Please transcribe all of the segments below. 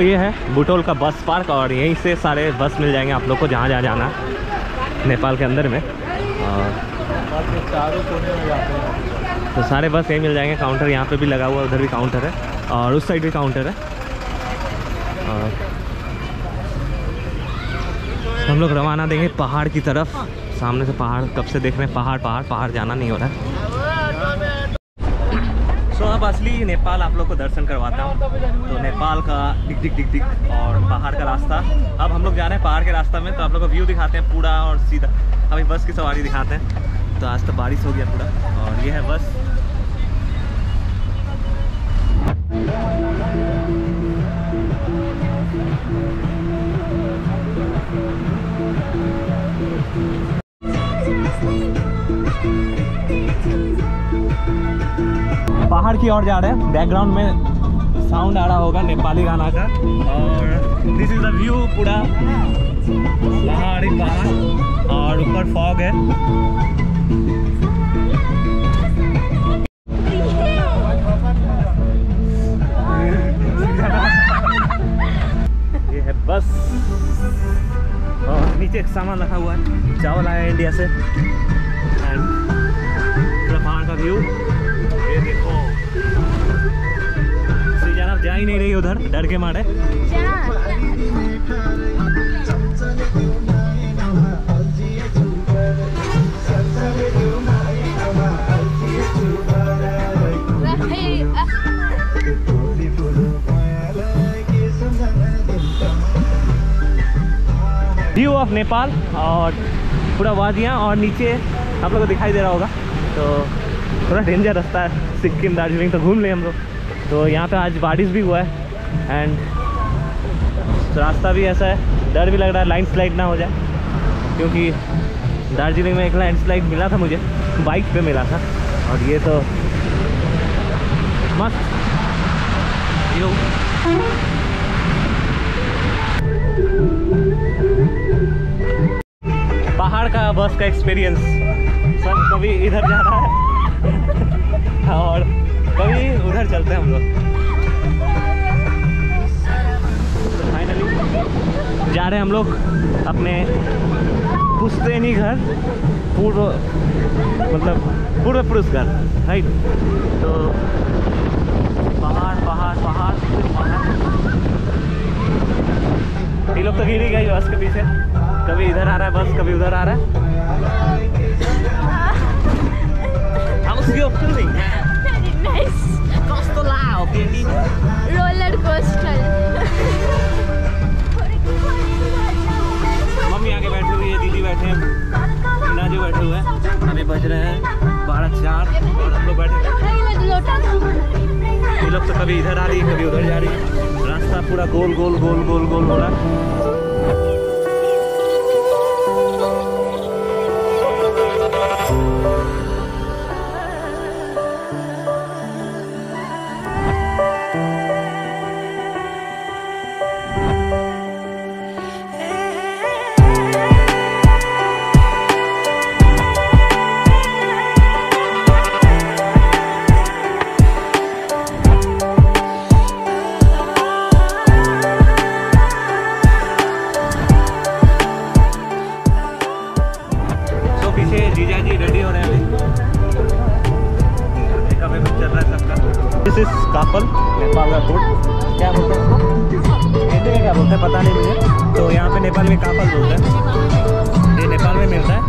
सो ये है बुटोल का बस पार्क और यहीं से सारे बस मिल जाएँगे आप लोग को जहाँ जहाँ जाना नेपाल के अंदर में। और तो सारे बस यहीं मिल जाएँगे, काउंटर यहाँ पे भी लगा हुआ, उधर भी काउंटर है और उस साइड भी काउंटर है। और हम लोग रवाना देंगे पहाड़ की तरफ़। सामने से पहाड़, कब से देख रहे हैं, पहाड़ पहाड़ पहाड़ जाना नहीं हो रहा है। अब असली नेपाल आप लोग को दर्शन करवाता हूँ। तो नेपाल का डिग डिग डिग डिक और पहाड़ का रास्ता। अब हम लोग जा रहे हैं पहाड़ के रास्ता में तो आप लोग को व्यू दिखाते हैं पूरा और सीधा। अभी बस की सवारी दिखाते हैं। तो आज तो बारिश हो गया पूरा। और ये है बस। पहाड़ की ओर जा रहे हैं। बैकग्राउंड में साउंड आ रहा होगा नेपाली गाना का। और दिस इज़ द व्यू पूरा। पहाड़ पहाड़ और ऊपर फॉग है। ये है बस। और नीचे सामान रखा हुआ है। चावल आया इंडिया से। एंड पहाड़ का व्यू ही नहीं रही उधर, डर के मारे। व्यू ऑफ़ नेपाल और पूरा वादियाँ और नीचे आप लोग को दिखाई दे रहा होगा। तो थोड़ा डेंजर रास्ता है। सिक्किम, दार्जिलिंग तो घूम ले हम लोग। तो यहाँ पे आज बारिश भी हुआ है एंड रास्ता भी ऐसा है, डर भी लग रहा है लैंड स्लाइड ना हो जाए, क्योंकि दार्जिलिंग में एक लैंड स्लाइड मिला था मुझे बाइक पे मिला था, और ये तो मस्त। पहाड़ का बस का एक्सपीरियंस सब कभी इधर जा रहा है? और कभी उधर चलते हैं हम लोग। तो फाइनली जा रहे हैं हम लोग अपने पुश्तैनी घर, पूर्व मतलब पूर्व पुरुष घर राइट तो पहाड़ पहाड़ पहाड़ पहाड़। ये लोग तो गिर ही गई बस के पीछे। कभी इधर आ रहा है, बस कभी उधर आ रहा है। है रास्ता पूरा गोल गोल गोल गोल पीछे जीजा जी रेडी हो रहे हैं This चल रहा है सबका। दिस इज़ का फ़ूड क्या बोलते हैं इसको क्या बोलते हैं? पता नहीं मुझे। तो यहाँ पे नेपाल में कापल बोलते हैं। ये नेपाल में मिलता है।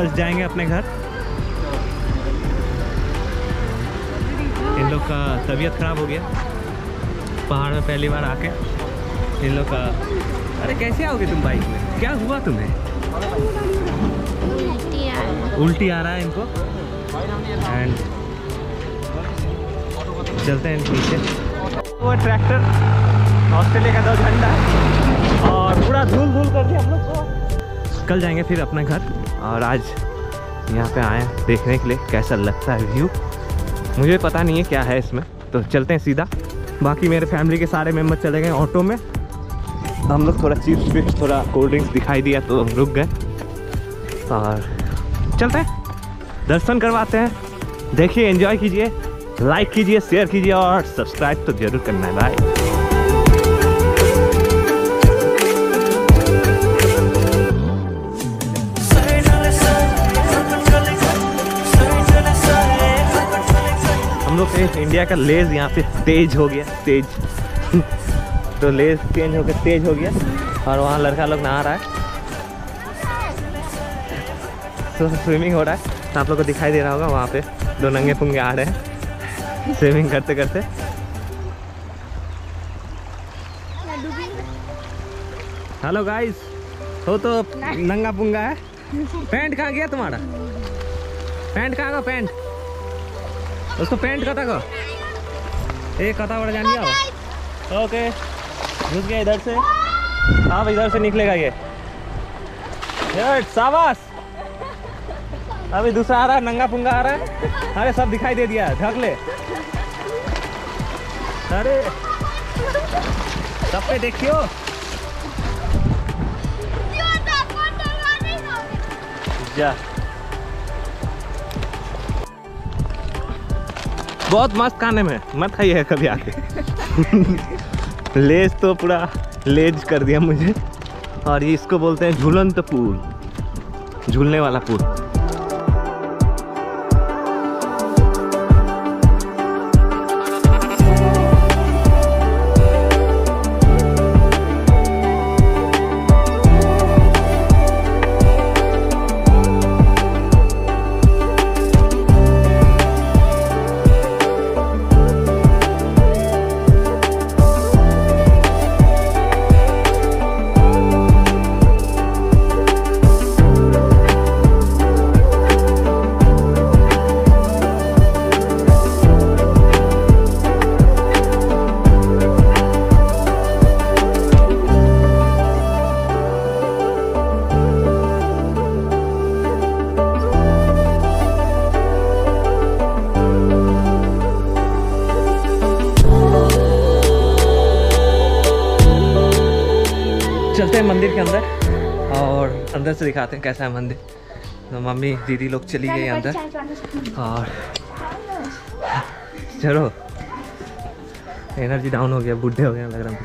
कल जाएँगे अपने घर। इन लोग का तबीयत खराब हो गया। पहाड़ में पहली बार आके इन लोग का अरे कैसे आओगे तुम बाइक में? क्या हुआ तुम्हें? उल्टी आ रहा है इनको। एंड चलते हैं नीचे वो ट्रैक्टर ऑस्ट्रेलिया का दो झंडा और पूरा धूल धूल कर दिया हम लोग कल जाएँगे फिर अपने घर। और आज यहाँ पे आए देखने के लिए, कैसा लगता है व्यू मुझे पता नहीं है क्या है इसमें। तो चलते हैं सीधा। बाकी मेरे फैमिली के सारे मेंबर चले गए ऑटो में। हम लोग थोड़ा चिप्स विप्स थोड़ा कोल्ड ड्रिंक्स दिखाई दिया तो हम रुक गए। और चलते हैं। दर्शन करवाते हैं। देखिए एंजॉय कीजिए लाइक कीजिए शेयर कीजिए और सब्सक्राइब तो ज़रूर करना है। भाई लोग के इंडिया का लेज यहाँ पे तेज हो गया तेज। तो लेज चेंज होकर तेज हो गया और वहाँ लड़का लोग नहा रहा है। तो स्विमिंग हो रहा है। तो आप लोग को दिखाई दे रहा होगा वहाँ पे दो नंगे पुंगे आ रहे हैं। स्विमिंग करते करते। हेलो गाइस हो तो नंगा पुंगा है। पैंट कहाँ गया तुम्हारा? पैंट कहाँ गया? पैंट। उसको पैंट कता को एक कता बड़ा जान गया ओके घुस गया इधर से। हाँ इधर से निकलेगा ये। शाबाश! अभी दूसरा आ रहा है, नंगा पुंगा आ रहा है। अरे, सब दिखाई दे दिया, ढक ले। अरे! सब पे देखियो। जा। बहुत मस्त खाने में। मत खाइए कभी आके। लेज तो पूरा लेज कर दिया मुझे। और ये इसको बोलते हैं झूलंत पूल। झूलने वाला पूल। हैं मंदिर के अंदर। और अंदर से दिखाते हैं कैसा है मंदिर। तो मम्मी दीदी लोग चली गई अंदर। और चलो। एनर्जी डाउन हो गया बूढ़े हो गए लग रहा है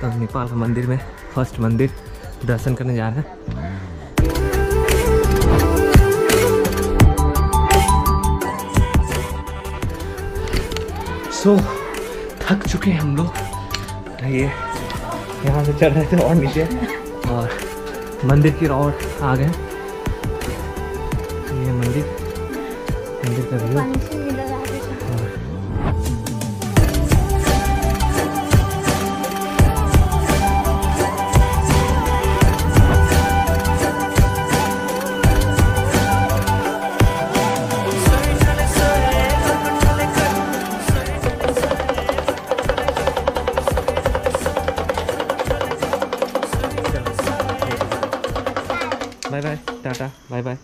तो नेपाल का मंदिर में फ़र्स्ट मंदिर दर्शन करने जा रहे हैं। सो so, थक चुके हैं हम लोग। ये यहाँ से चढ़ रहे थे और नीचे। और मंदिर की और आ गए। ये मंदिर मंदिर का view bye bye tata bye bye.